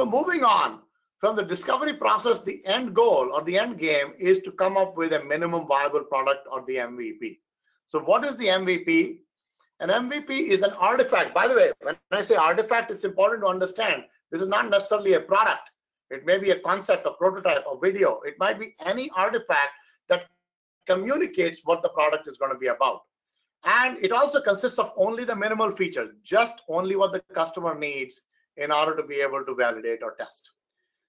So moving on from the discovery process, the end goal or the end game is to come up with a minimum viable product or the MVP. So what is the MVP? An MVP is an artifact. By the way, when I say artifact, it's important to understand this is not necessarily a product. It may be a concept, a prototype, a video. It might be any artifact that communicates what the product is going to be about. And it also consists of only the minimal features, just only what the customer needs in order to be able to validate or test.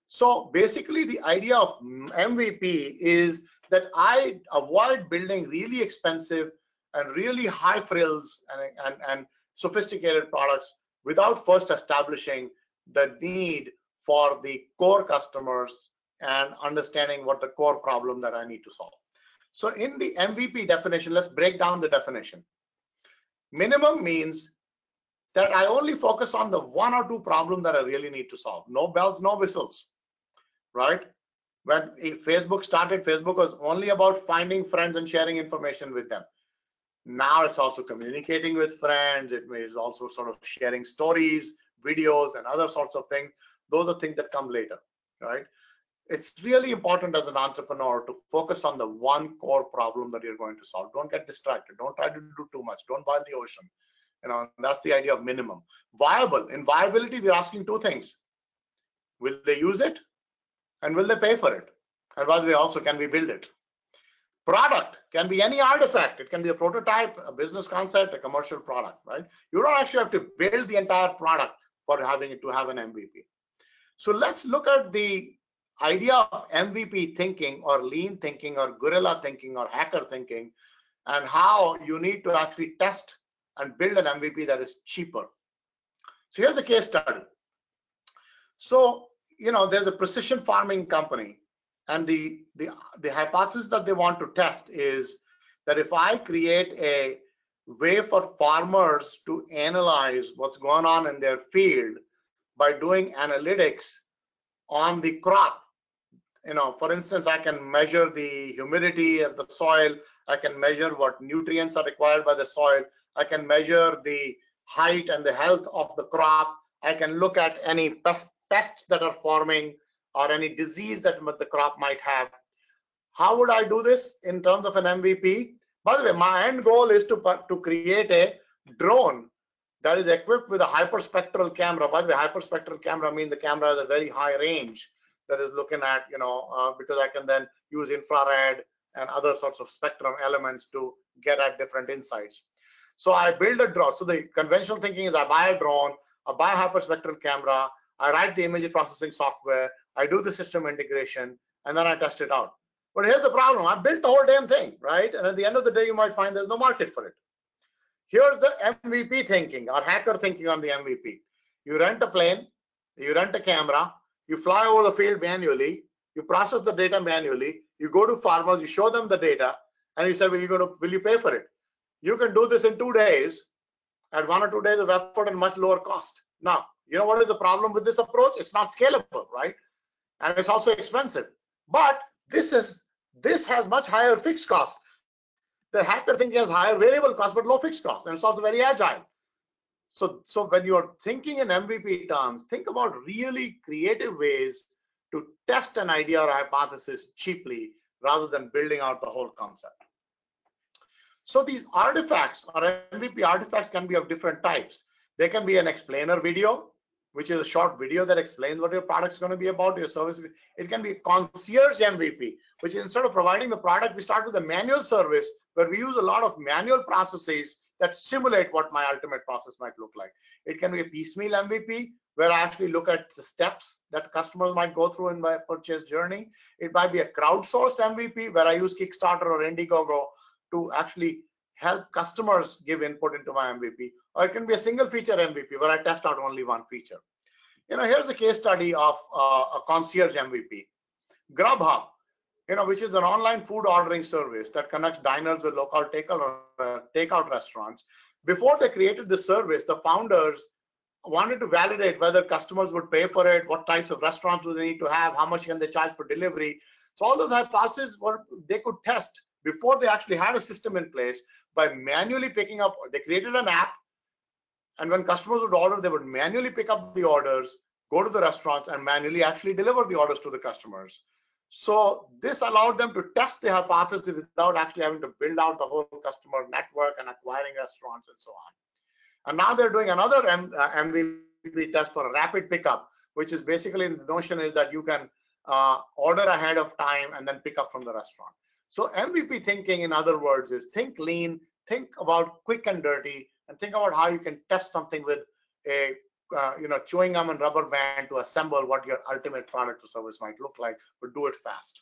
So basically, the idea of MVP is that I avoid building really expensive and really high frills and, and, and sophisticated products without first establishing the need for the core customers and understanding what the core problem that I need to solve. So in the MVP definition, let's break down the definition. Minimum means that I only focus on the one or two problems that I really need to solve. No bells, no whistles, right? When Facebook started, Facebook was only about finding friends and sharing information with them. Now it's also communicating with friends. It is also sort of sharing stories, videos, and other sorts of things. Those are things that come later, right? It's really important as an entrepreneur to focus on the one core problem that you're going to solve. Don't get distracted. Don't try to do too much. Don't boil the ocean. You know, that's the idea of minimum. Viable. In viability, we're asking two things. Will they use it? And will they pay for it? And by the way, also, can we build it? Product can be any artifact. It can be a prototype, a business concept, a commercial product, right? You don't actually have to build the entire product for having it to have an MVP. So let's look at the idea of MVP thinking or lean thinking or guerrilla thinking or hacker thinking and how you need to actually test and build an MVP that is cheaper. So here's a case study. So, you know, there's a precision farming company and the, the, the hypothesis that they want to test is that if I create a way for farmers to analyze what's going on in their field by doing analytics on the crop, you know, for instance, I can measure the humidity of the soil. I can measure what nutrients are required by the soil. I can measure the height and the health of the crop. I can look at any pest, pests that are forming or any disease that the crop might have. How would I do this in terms of an MVP? By the way, my end goal is to, to create a drone that is equipped with a hyperspectral camera. By the way, hyperspectral camera means the camera has a very high range that is looking at, you know, uh, because I can then use infrared and other sorts of spectrum elements to get at different insights. So I build a drone. So the conventional thinking is I buy a drone, I buy a hyperspectral camera, I write the image processing software, I do the system integration, and then I test it out. But here's the problem. I built the whole damn thing, right? And at the end of the day, you might find there's no market for it. Here's the MVP thinking or hacker thinking on the MVP. You rent a plane, you rent a camera, you fly over the field manually, you process the data manually, you go to farmers, you show them the data, and you say, will you, going to, will you pay for it? You can do this in two days at one or two days of effort and much lower cost. Now, you know what is the problem with this approach? It's not scalable, right? And it's also expensive. But this is this has much higher fixed costs. The hacker thinking has higher variable costs but low fixed costs, and it's also very agile. So, so when you're thinking in MVP terms, think about really creative ways to test an idea or hypothesis cheaply rather than building out the whole concept. So these artifacts or MVP artifacts can be of different types. They can be an explainer video, which is a short video that explains what your product is going to be about, your service. It can be concierge MVP, which instead of providing the product, we start with a manual service where we use a lot of manual processes that simulate what my ultimate process might look like. It can be a piecemeal MVP where I actually look at the steps that customers might go through in my purchase journey. It might be a crowdsourced MVP where I use Kickstarter or Indiegogo to actually help customers give input into my MVP, or it can be a single feature MVP where I test out only one feature. You know, here's a case study of uh, a concierge MVP. Grubhub, you know, which is an online food ordering service that connects diners with local takeout, uh, takeout restaurants. Before they created the service, the founders wanted to validate whether customers would pay for it, what types of restaurants do they need to have, how much can they charge for delivery. So all those hypotheses were they could test before they actually had a system in place by manually picking up they created an app and when customers would order they would manually pick up the orders go to the restaurants and manually actually deliver the orders to the customers. So this allowed them to test the hypothesis without actually having to build out the whole customer network and acquiring restaurants and so on. And now they're doing another uh, MVP test for a rapid pickup, which is basically the notion is that you can uh, order ahead of time and then pick up from the restaurant. So MVP thinking, in other words, is think lean, think about quick and dirty, and think about how you can test something with a uh, you know chewing gum and rubber band to assemble what your ultimate product or service might look like, but do it fast.